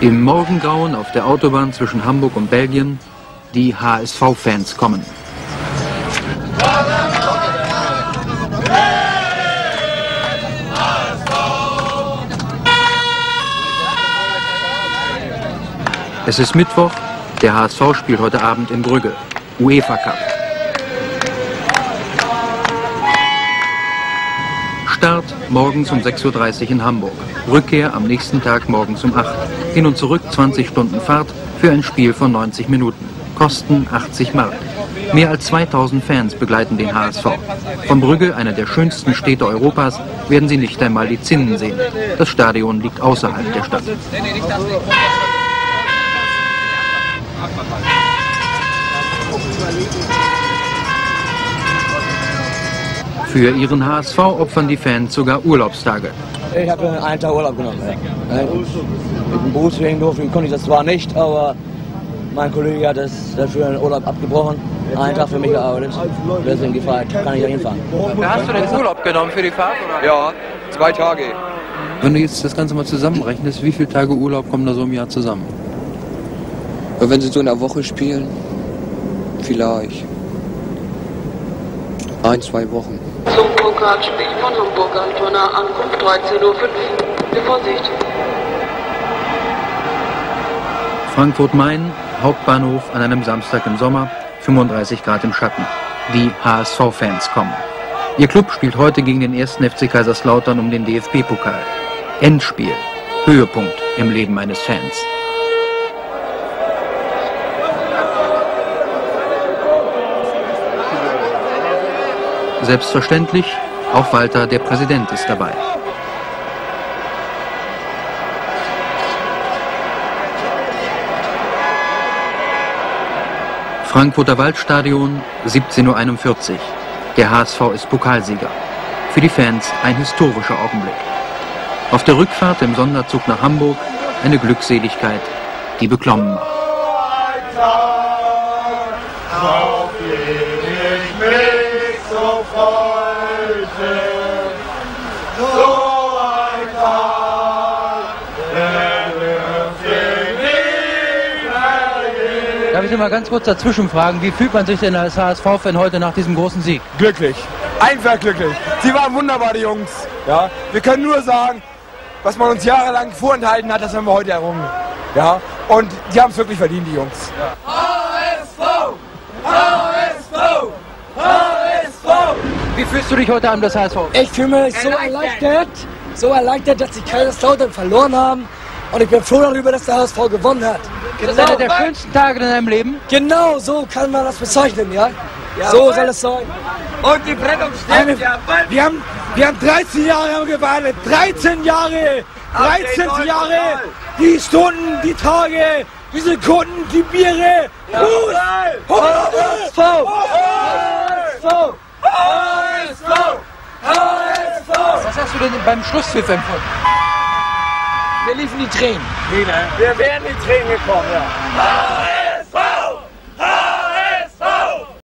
Im Morgengrauen auf der Autobahn zwischen Hamburg und Belgien die HSV-Fans kommen. Es ist Mittwoch, der HSV spielt heute Abend in Brügge, UEFA Cup. Start morgens um 6.30 Uhr in Hamburg. Rückkehr am nächsten Tag morgens um 8 Uhr. Hin und zurück 20 Stunden Fahrt für ein Spiel von 90 Minuten. Kosten 80 Mark. Mehr als 2000 Fans begleiten den HSV. Von Brügge, einer der schönsten Städte Europas, werden sie nicht einmal die Zinnen sehen. Das Stadion liegt außerhalb der Stadt. Für ihren HSV opfern die Fans sogar Urlaubstage. Ich habe einen Tag Urlaub genommen. Ja. Mit dem Berufswegen durften konnte ich das zwar nicht, aber mein Kollege hat das dafür den Urlaub abgebrochen. Einen Tag für mich gearbeitet. Deswegen gefragt, kann ich da hinfahren. Hast du denn Urlaub genommen für die Fahrt? Oder? Ja, zwei Tage. Wenn du jetzt das Ganze mal zusammenrechnest, wie viele Tage Urlaub kommen da so im Jahr zusammen? Wenn sie so in der Woche spielen, vielleicht ein, zwei Wochen. Zum Pokalspiel von Hamburg Altona, Ankunft 13.05 Uhr. Vorsicht. Frankfurt-Main, Hauptbahnhof an einem Samstag im Sommer, 35 Grad im Schatten. Die HSV-Fans kommen. Ihr Club spielt heute gegen den 1. FC Kaiserslautern um den DFB-Pokal. Endspiel. Höhepunkt im Leben eines Fans. Selbstverständlich, auch Walter, der Präsident, ist dabei. Frankfurter Waldstadion, 17.41 Uhr. Der HSV ist Pokalsieger. Für die Fans ein historischer Augenblick. Auf der Rückfahrt im Sonderzug nach Hamburg eine Glückseligkeit, die beklommen macht. Ich mal ganz kurz dazwischen fragen, wie fühlt man sich denn als HSV-Fan heute nach diesem großen Sieg? glücklich. Einfach glücklich. Sie waren wunderbar, die Jungs. Ja, wir können nur sagen, was man uns jahrelang vorenthalten hat, das haben wir heute errungen. Ja, und die haben es wirklich verdient, die Jungs. Wie fühlst du dich heute Abend als HSV? Ich fühle mich so erleichtert, so erleichtert, dass die Kaiserslautern verloren haben. Und ich bin froh darüber, dass der HSV gewonnen hat. Das ist einer der schönsten Tage in deinem Leben. Genau so kann man das bezeichnen, ja? So soll es sein. Und die Brettung Eine- Wir haben, wir haben 13 Jahre haben gewartet. 13 Jahre! 13 Jahre! Die Stunden, die Tage, die Sekunden, die Biere. Fuß! HSV! HSV! Was hast du denn beim Schlusspfiff empfunden? Wir liefen die Tränen. Wir wären die Tränen gekommen, ja.